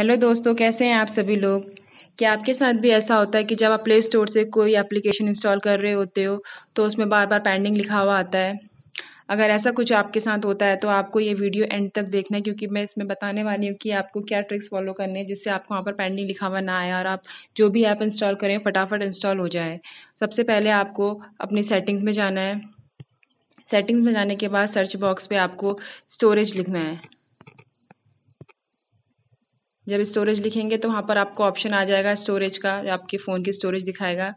Hello दोस्तों, कैसे हैं आप सभी लोग? क्या आपके साथ भी ऐसा होता है कि जब आप प्ले स्टोर से कोई एप्लीकेशन इंस्टॉल कर रहे होते हो तो उसमें बार बार पेंडिंग लिखा हुआ आता है? अगर ऐसा कुछ आपके साथ होता है तो आपको ये वीडियो एंड तक देखना है, क्योंकि मैं इसमें बताने वाली हूँ कि आपको क्या ट्रिक्स फॉलो करने हैं, जिससे आपको वहाँ पर पेंडिंग लिखा हुआ ना आए और आप जो भी ऐप इंस्टॉल करें, फटाफट इंस्टॉल हो जाए। सबसे पहले आपको अपनी सेटिंग्स में जाना है। सेटिंग्स में जाने के बाद सर्च बॉक्स पे आपको स्टोरेज लिखना है। जब स्टोरेज लिखेंगे तो वहाँ पर आपको ऑप्शन आ जाएगा स्टोरेज का आपके फ़ोन की स्टोरेज दिखाएगा।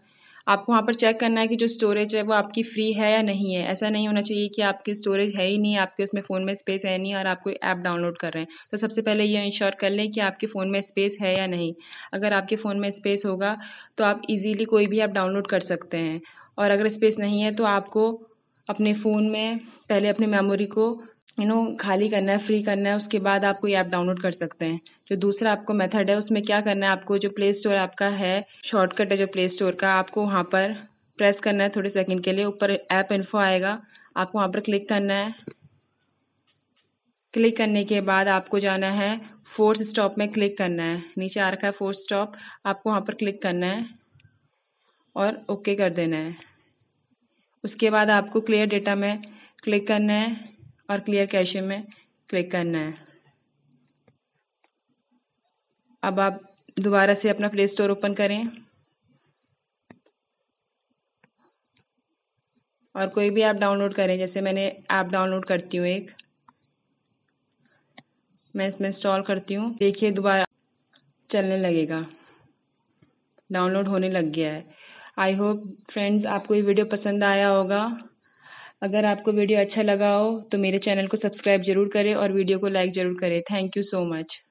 आपको वहाँ पर चेक करना है कि जो स्टोरेज है वो आपकी फ्री है या नहीं है। ऐसा नहीं होना चाहिए कि आपकी स्टोरेज है ही नहीं, आपके उसमें फ़ोन में स्पेस है नहीं और आप कोई ऐप डाउनलोड कर रहे हैं। तो सबसे पहले ये इंश्योर कर लें कि आपके फ़ोन में स्पेस है या नहीं। अगर आपके फ़ोन में स्पेस होगा तो आप इजीली कोई भी ऐप डाउनलोड कर सकते हैं। और अगर स्पेस नहीं है तो आपको अपने फ़ोन में, पहले अपनी मेमोरी को यू नो खाली करना है फ्री करना है, उसके बाद आप कोई ऐप डाउनलोड कर सकते हैं। जो दूसरा आपको मेथड है, उसमें क्या करना है आपको, जो प्ले स्टोर आपका है शॉर्टकट है जो प्ले स्टोर का, आपको वहाँ पर प्रेस करना है थोड़े सेकंड के लिए, ऊपर ऐप इन्फो आएगा, आपको वहाँ पर क्लिक करना है। क्लिक करने के बाद आपको जाना है फोर्स स्टॉप में क्लिक करना है। नीचे आ रखा है फोर्स स्टॉप आपको वहाँ पर क्लिक करना है और ओके कर देना है। उसके बाद आपको क्लियर डेटा में क्लिक करना है। और क्लियर कैशे में क्लिक करना है। अब आप दोबारा से अपना प्ले स्टोर ओपन करें। और कोई भी ऐप डाउनलोड करें, जैसे मैंने ऐप डाउनलोड करती हूँ एक। मैं इसमें इंस्टॉल करती हूँ। देखिए दोबारा चलने लगेगा। डाउनलोड होने लग गया है। आई होप फ्रेंड्स आपको ये वीडियो पसंद आया होगा। अगर आपको वीडियो अच्छा लगा हो तो मेरे चैनल को सब्सक्राइब ज़रूर करें और वीडियो को लाइक ज़रूर करें। Thank you so much.